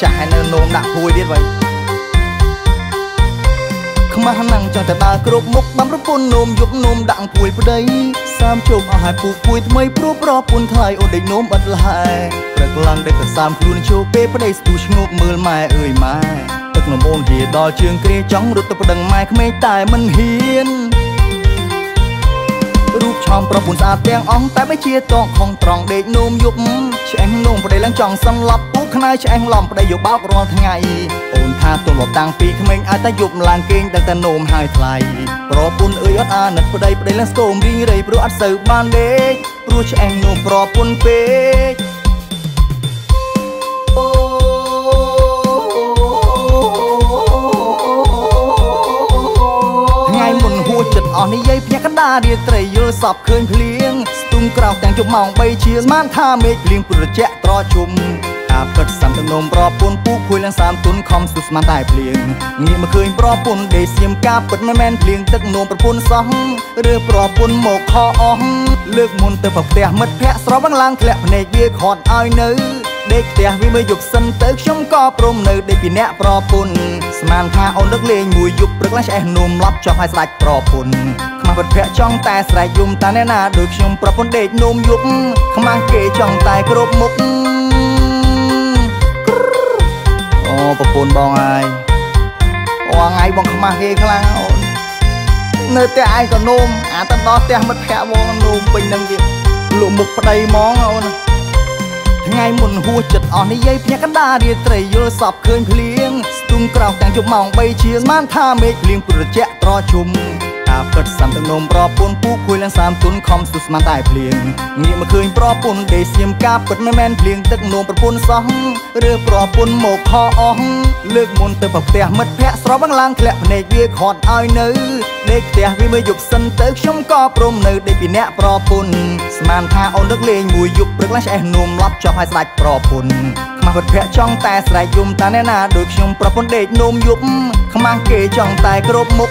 ចាស់ហើយនៅនោមដាក់ហួយទៀតវិញខ្មាស់ណាំងចង់តែដើរគ្រប់មុខបំប្រពន្ធនោមយប់នោមដាក់ពួយប្តីសាមជុំអស់ហើយពូពួយថ្មីព្រោះប្រពន្ធថ្លៃអូនដេកនោមអត់ល្ហែព្រឹកឡើងដេកទៅសាមខ្លួនជោពេលប្តីស្ទូឆ្ងោកមើលម៉ែអើយម៉ែទឹកនំអូនជាដល់ជើងគ្រាចង់រត់ទៅប្តឹងម៉ែក្មេងតែមិនហ៊ានរូបឆោមប្រពន្ធស្អាតទាំងអង្គតែមិនជាតងខំត្រង់ដេកនោមយប់ឆ្អេងនោមប្តីឡើងចង់សន្លប់ ខ្នើឆ្អេងឡំប្តីយកបោករាល់ថ្ងៃអូនថាទុំលប់តាំងពីក្មេងអាចតែយប់ឡើងគេងដឹងតែនោមហើយថ្លៃប្រពន្ធអើយអត់អាណិតប្តីប្តីឡើងស្គមរីងរៃព្រោះអត់សូវបានដេកព្រោះឆ្អេងនោមប្រពន្ធពេកថ្ងៃមុនហួចចិត្តអស់និយាយភ្ញាក់កណ្ដារាត្រីយល់សពឃើញភ្លៀងស្ទុំក្រោកទាំងជប់ម៉ោង3ជាងស្មានថាមេឃភ្លៀងប្រជែកត្រជុំ ការពិតសំទៅនំប្រពន្ធពូភួយឡើងសាមទុនខំសុស្មានតែភ្លៀងងាកមកឃើញប្រពន្ធដេកសៀមការពិតមិនមែនភ្លៀងទឹកនំប្រពន្ធសោះឬប្រពន្ធមកខអស់លើកមុនទៅប្រផ្ទះមិត្តភ័ក្តិស្រវឹងឡើងធ្លាក់ភ្នែកវាខាត់ឲ្យនៅដេកផ្ទះវាមើលយប់សិនទៅខ្ញុំក៏ព្រមនៅដេកពីអ្នកប្រពន្ធស្មានថាអូនដឹកលេងមួយយប់ព្រឹកឡើងឆ្អេះនំឡាប់ចង់ឲ្យស្ដាច់ប្រពន្ធខ្មាស់ពិតភ័ក្រចង់តែស្រែកយំតាអ្នកណាដូចខ្ញុំប្រពន្ធដេកនំយប់ខ្មាស់គេចង់តែគ្រប់មុខ ប្រពន្ធបងហើយអូថ្ងៃបងខ្មាស់គេខ្លាំងអូននៅផ្ទះឯងក៏នោមអាទៅដល់ផ្ទះមិត្តភ័ក្តិបងនោមពេញនឹងទៀតលក់មុខប្តីហ្មងអូនថ្ងៃមុនហួសចិត្តអស់និយាយភ្ញាក់កណ្ដាលរាត្រីយល់សពឃើញភ្លៀងស្ទុំក្រោកទាំងជប់ម៉ោង3ជាងស្មានថាមេឃភ្លៀងប្រជែកត្រជុំការ ពិតសំទាំងនំប្រពន្ធពូគួយឡើងសាមទុនខំសុស្មានតែភ្លៀងងាកមកឃើញប្រពន្ធដេកសៀមការពិតមិនមែនភ្លៀងទឹកនំប្រពន្ធសោះឬប្រពន្ធមកខអស់លើកមុនទៅប្រផ្ទះមិត្តភ័ក្តិស្រវឹងឡើងធ្លាក់ភ្នែកវាខាត់ឲ្យនៅដេកផ្ទះវាមើលយប់សិនទៅខ្ញុំក៏ព្រមនៅដេកពីអ្នកប្រពន្ធស្មានថាអូនដឹកលេងមួយយប់ព្រឹកឡើងឆ្អេះនំឡាប់ចប់ឲ្យស្ដាច់ប្រពន្ធខ្មាស់ពិតភ័ក្រចង់តែស្រែកយំតាអ្នកណាដូចខ្ញុំប្រពន្ធដេកនំយប់ខ្មាស់គេចង់តែគ្រប់មុខ